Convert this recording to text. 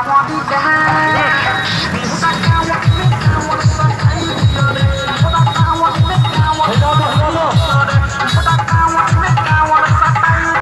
I won't be down.